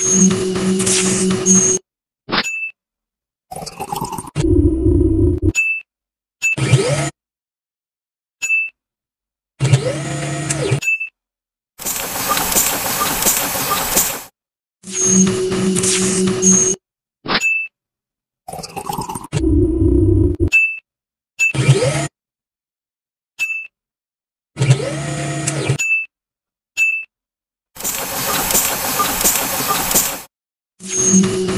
Yeah. you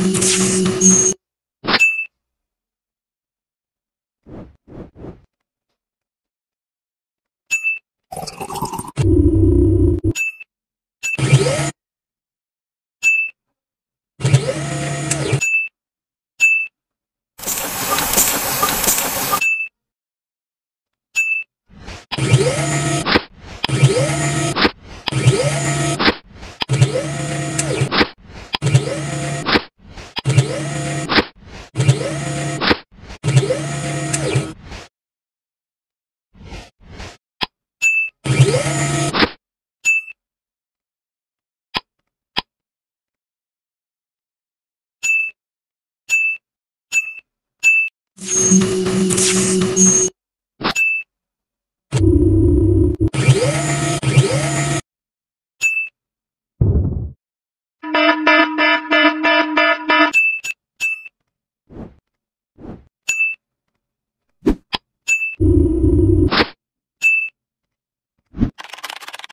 Mm-hmm.